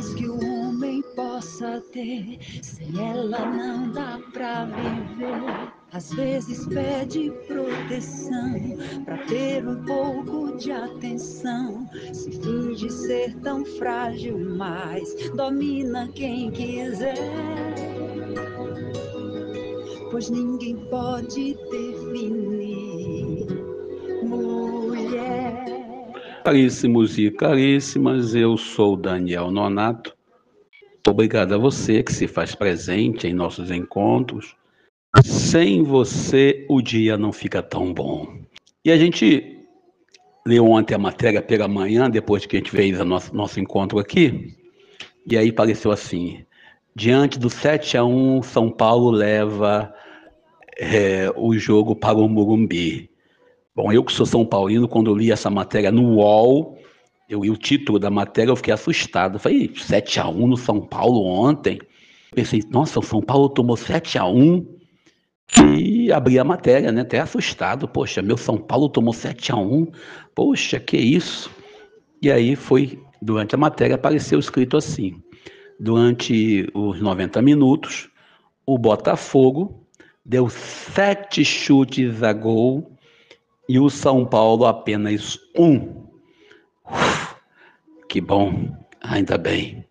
mais que o homem possa ter, sem ela não dá pra viver. Às vezes pede proteção para ter um pouco de atenção. Se finge ser tão frágil, mas domina quem quiser. Pois ninguém pode definir Caríssimos e caríssimas, eu sou Daniel Nonato. Obrigado a você que se faz presente em nossos encontros sem você, o dia não fica tão bom. E a gente leu ontem a matéria pela manhã, depois que a gente fez o nosso, nosso encontro aqui, e aí pareceu assim: diante do 7 a 1 São Paulo leva é, o jogo para o Murumbi. Bom, eu que sou São Paulino, quando li essa matéria no UOL, eu li o título da matéria, eu fiquei assustado. falei, 7 a 1 no São Paulo ontem. Pensei, nossa, o São Paulo tomou 7 a 1 e abri a matéria, né? Até assustado. Poxa, meu São Paulo tomou 7 a 1 Poxa, que isso? E aí foi, durante a matéria, apareceu escrito assim: durante os 90 minutos, o Botafogo deu sete chutes a gol e o São Paulo apenas um. Uf, que bom, ainda bem.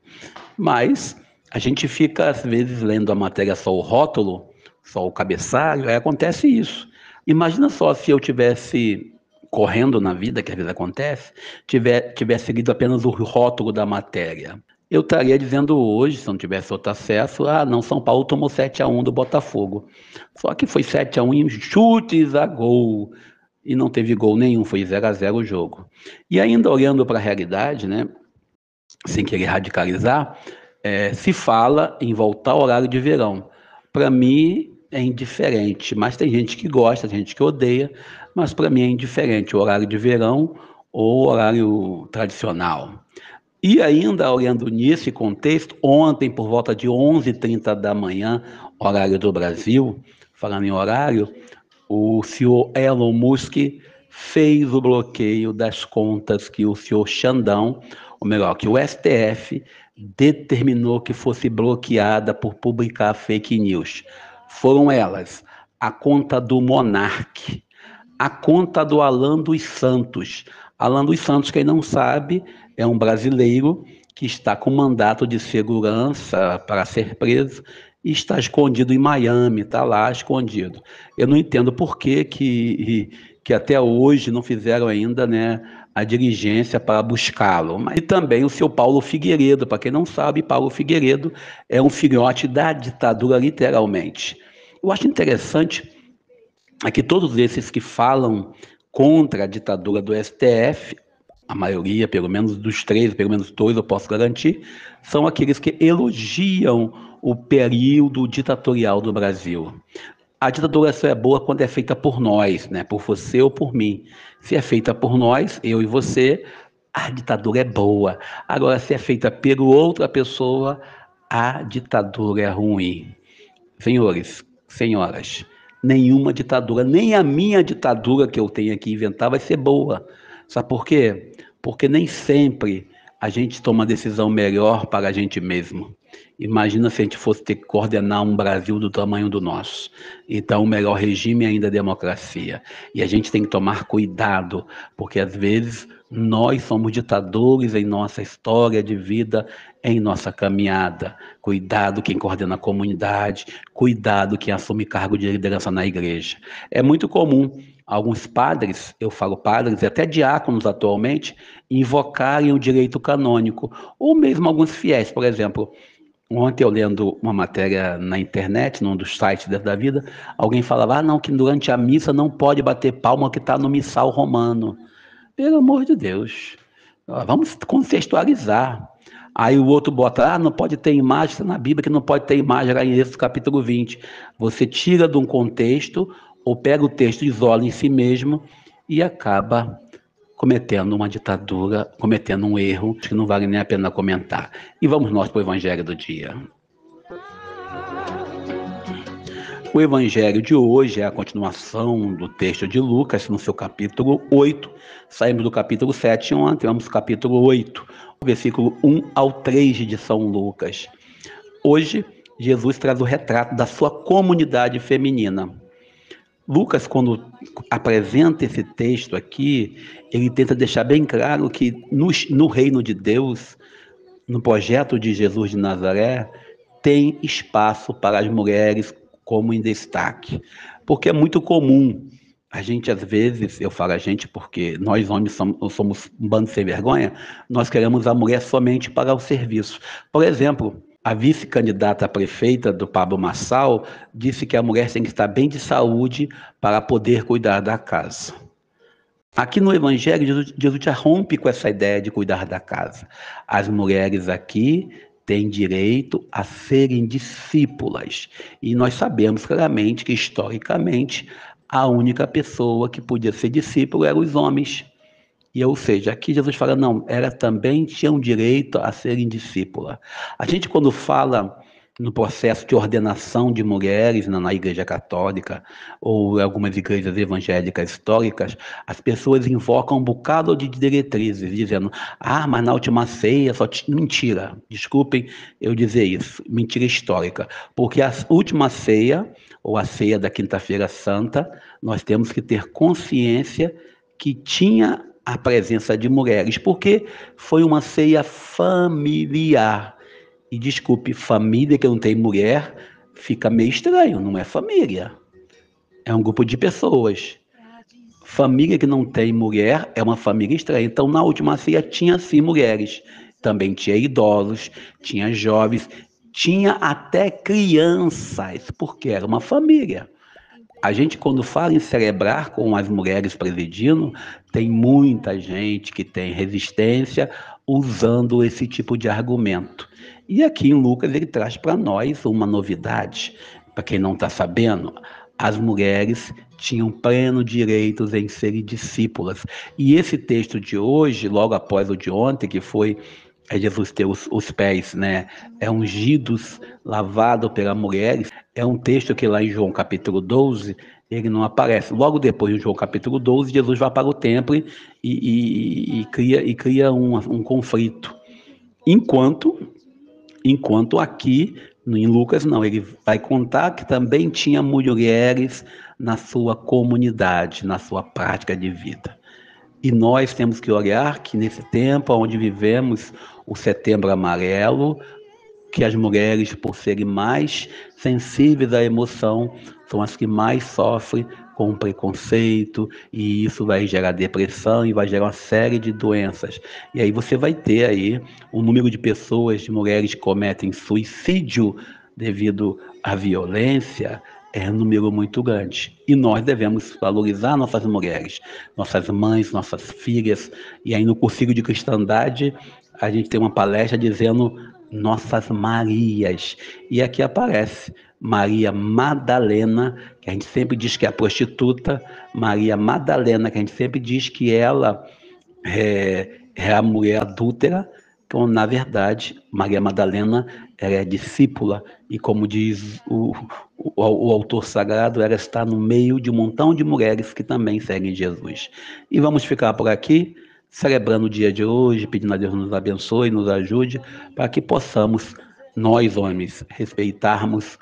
Mas a gente fica, às vezes, lendo a matéria só o rótulo só o cabeçalho, aí acontece isso. Imagina só se eu tivesse correndo na vida, que às vezes acontece, tiver, tivesse lido apenas o rótulo da matéria. Eu estaria dizendo hoje, se não tivesse outro acesso, ah, não, São Paulo tomou 7 a 1 do Botafogo. Só que foi 7 a 1 em chutes a gol. E não teve gol nenhum, foi 0 a 0 o jogo. E ainda olhando para a realidade, né, sem querer radicalizar, é, se fala em voltar ao horário de verão. Para mim, é indiferente, mas tem gente que gosta, tem gente que odeia, mas para mim é indiferente o horário de verão ou o horário tradicional. E ainda olhando nesse contexto, ontem por volta de 11h30 da manhã, horário do Brasil, falando em horário, o senhor Elon Musk fez o bloqueio das contas que o senhor Xandão, ou melhor, que o STF determinou que fosse bloqueada por publicar fake news foram elas a conta do Monarque, a conta do Alan dos Santos. Alan dos Santos, quem não sabe, é um brasileiro que está com mandato de segurança para ser preso e está escondido em Miami, está lá escondido. Eu não entendo por que, que, que até hoje não fizeram ainda né, a diligência para buscá-lo. E também o seu Paulo Figueiredo, para quem não sabe, Paulo Figueiredo é um filhote da ditadura, literalmente. Eu acho interessante é que todos esses que falam contra a ditadura do STF, a maioria, pelo menos dos três, pelo menos dois eu posso garantir, são aqueles que elogiam o período ditatorial do Brasil. A ditadura só é boa quando é feita por nós, né? por você ou por mim. Se é feita por nós, eu e você, a ditadura é boa. Agora, se é feita por outra pessoa, a ditadura é ruim. Senhores, senhoras, nenhuma ditadura, nem a minha ditadura que eu tenho aqui inventar vai ser boa. Sabe por quê? Porque nem sempre a gente toma decisão melhor para a gente mesmo. Imagina se a gente fosse ter que coordenar um Brasil do tamanho do nosso. Então, o melhor regime é ainda a democracia. E a gente tem que tomar cuidado, porque às vezes nós somos ditadores em nossa história de vida, em nossa caminhada. Cuidado quem coordena a comunidade, cuidado quem assume cargo de liderança na igreja. É muito comum alguns padres, eu falo padres, e até diáconos atualmente, invocarem o direito canônico, ou mesmo alguns fiéis, por exemplo. Ontem eu lendo uma matéria na internet, num dos sites da vida, alguém falava, ah, não, que durante a missa não pode bater palma que está no missal romano. Pelo amor de Deus. Vamos contextualizar. Aí o outro bota, ah, não pode ter imagem, está na Bíblia que não pode ter imagem, lá em Êxodo capítulo 20. Você tira de um contexto, ou pega o texto, isola em si mesmo e acaba cometendo uma ditadura, cometendo um erro que não vale nem a pena comentar. E vamos nós para o Evangelho do dia. O evangelho de hoje é a continuação do texto de Lucas, no seu capítulo 8. Saímos do capítulo 7 ontem, vamos ao capítulo 8, versículo 1 ao 3 de São Lucas. Hoje, Jesus traz o retrato da sua comunidade feminina. Lucas, quando apresenta esse texto aqui, ele tenta deixar bem claro que no, no reino de Deus, no projeto de Jesus de Nazaré, tem espaço para as mulheres como em destaque. Porque é muito comum a gente, às vezes, eu falo a gente porque nós homens somos, somos um bando sem vergonha, nós queremos a mulher somente para o serviço. Por exemplo, a vice-candidata a prefeita do Pablo Massal disse que a mulher tem que estar bem de saúde para poder cuidar da casa. Aqui no Evangelho, Jesus, Jesus já rompe com essa ideia de cuidar da casa. As mulheres aqui têm direito a serem discípulas. E nós sabemos claramente que, historicamente, a única pessoa que podia ser discípulo eram os homens. E, ou seja, aqui Jesus fala, não, ela também tinham direito a serem discípula. A gente, quando fala no processo de ordenação de mulheres na, na, Igreja Católica ou algumas igrejas evangélicas históricas, as pessoas invocam um bocado de diretrizes, dizendo: ah, mas na última ceia só. Mentira, desculpem eu dizer isso, mentira histórica, porque a última ceia, ou a ceia da Quinta-feira Santa, nós temos que ter consciência que tinha a presença de mulheres, porque foi uma ceia familiar e desculpe, família que não tem mulher fica meio estranho, não é família. É um grupo de pessoas. Família que não tem mulher é uma família estranha. Então, na última ceia tinha sim mulheres. Também tinha idosos, tinha jovens, tinha até crianças, porque era uma família. A gente, quando fala em celebrar com as mulheres presidindo, tem muita gente que tem resistência usando esse tipo de argumento. E aqui em Lucas ele traz para nós uma novidade. Para quem não está sabendo, as mulheres tinham pleno direito em serem discípulas. E esse texto de hoje, logo após o de ontem, que foi é Jesus ter os, os pés né, é ungidos, lavado pelas mulheres, é um texto que lá em João capítulo 12, ele não aparece. Logo depois de João capítulo 12, Jesus vai para o templo e, e, e cria, e cria um, um conflito. Enquanto Enquanto aqui, em Lucas, não, ele vai contar que também tinha mulheres na sua comunidade, na sua prática de vida. E nós temos que olhar que nesse tempo onde vivemos o setembro amarelo, que as mulheres, por serem mais sensíveis à emoção, são as que mais sofrem com preconceito, e isso vai gerar depressão e vai gerar uma série de doenças. E aí você vai ter aí um número de pessoas, de mulheres que cometem suicídio devido à violência, é um número muito grande. E nós devemos valorizar nossas mulheres, nossas mães, nossas filhas. E aí no cursilho de cristandade, a gente tem uma palestra dizendo nossas Marias. E aqui aparece Maria Madalena, que a gente sempre diz que é a prostituta, Maria Madalena, que a gente sempre diz que ela é, é a mulher adúltera, então, na verdade, Maria Madalena é discípula, e como diz o, o, o, autor sagrado, ela está no meio de um montão de mulheres que também seguem Jesus. E vamos ficar por aqui, celebrando o dia de hoje, pedindo a Deus nos abençoe, nos ajude, para que possamos, nós homens, respeitarmos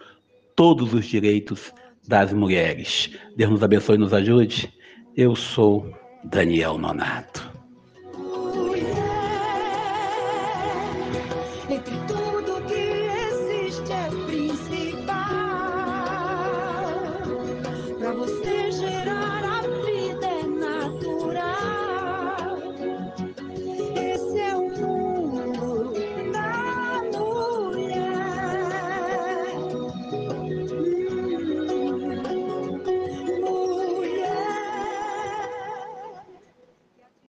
todos os direitos das mulheres. Deus nos abençoe e nos ajude. Eu sou Daniel Nonato.